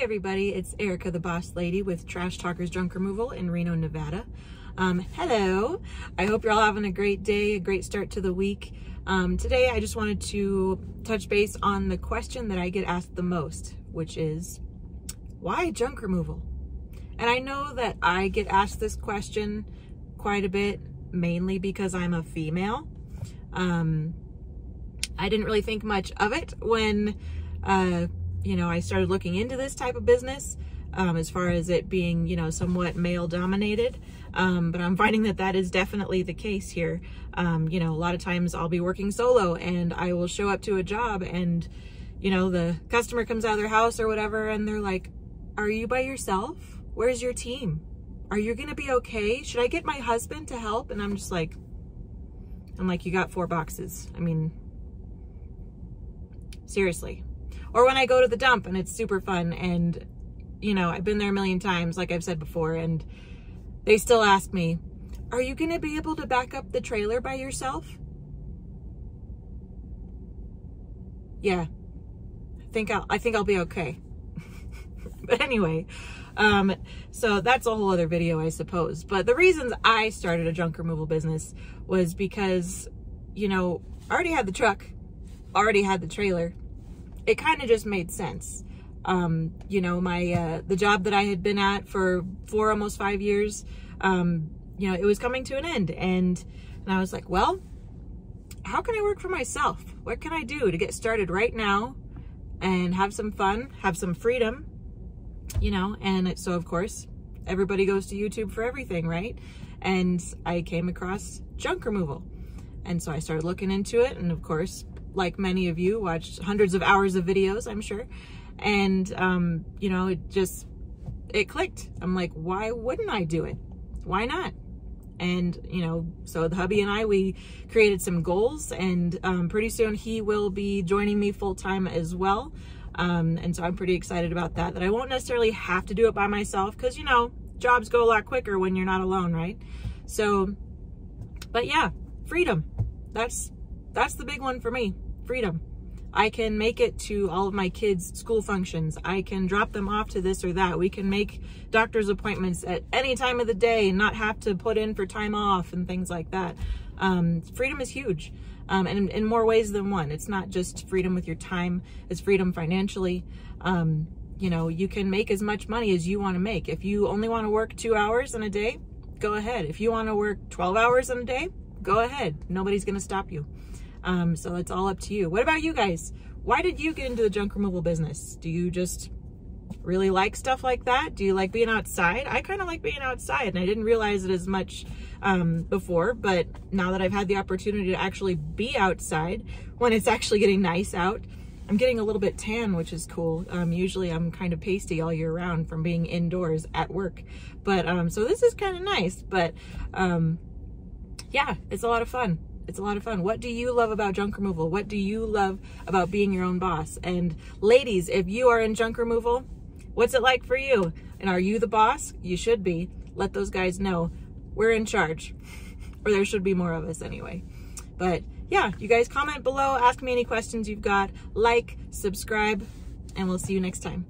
everybody. It's Erica, the boss lady with Trash Talkers Junk Removal in Reno, Nevada. Um, hello. I hope you're all having a great day, a great start to the week. Um, today, I just wanted to touch base on the question that I get asked the most, which is, why junk removal? And I know that I get asked this question quite a bit, mainly because I'm a female. Um, I didn't really think much of it when uh, you know, I started looking into this type of business um, as far as it being, you know, somewhat male dominated. Um, but I'm finding that that is definitely the case here. Um, you know, a lot of times I'll be working solo and I will show up to a job and, you know, the customer comes out of their house or whatever and they're like, are you by yourself? Where's your team? Are you going to be okay? Should I get my husband to help? And I'm just like, I'm like, you got four boxes. I mean, seriously, or when I go to the dump and it's super fun and, you know, I've been there a million times, like I've said before, and they still ask me, are you going to be able to back up the trailer by yourself? Yeah, I think I'll, I think I'll be okay. but anyway, um, so that's a whole other video, I suppose. But the reasons I started a junk removal business was because, you know, I already had the truck, already had the trailer, it kind of just made sense. Um, you know, my, uh, the job that I had been at for four, almost five years, um, you know, it was coming to an end. And, and I was like, well, how can I work for myself? What can I do to get started right now and have some fun, have some freedom, you know? And so of course, everybody goes to YouTube for everything, right? And I came across junk removal. And so I started looking into it. And of course, like many of you, watched hundreds of hours of videos, I'm sure. And, um, you know, it just, it clicked. I'm like, why wouldn't I do it? Why not? And, you know, so the hubby and I, we created some goals and um, pretty soon he will be joining me full time as well. Um, and so I'm pretty excited about that, that I won't necessarily have to do it by myself because, you know, jobs go a lot quicker when you're not alone, right? So, but yeah, freedom. That's that's the big one for me, freedom. I can make it to all of my kids' school functions. I can drop them off to this or that. We can make doctor's appointments at any time of the day and not have to put in for time off and things like that. Um, freedom is huge um, and in, more ways than one. It's not just freedom with your time, it's freedom financially. Um, you know, you can make as much money as you want to make. If you only want to work two hours in a day, go ahead. If you want to work 12 hours in a day, go ahead. Nobody's going to stop you. Um, so it's all up to you. What about you guys? Why did you get into the junk removal business? Do you just really like stuff like that? Do you like being outside? I kind of like being outside and I didn't realize it as much um, before, but now that I've had the opportunity to actually be outside when it's actually getting nice out, I'm getting a little bit tan, which is cool. Um, usually I'm kind of pasty all year round from being indoors at work. But um, so this is kind of nice, but um, yeah, it's a lot of fun. It's a lot of fun. What do you love about junk removal? What do you love about being your own boss? And ladies, if you are in junk removal, what's it like for you? And are you the boss? You should be. Let those guys know we're in charge. or there should be more of us anyway. But yeah, you guys comment below, ask me any questions you've got, like, subscribe, and we'll see you next time.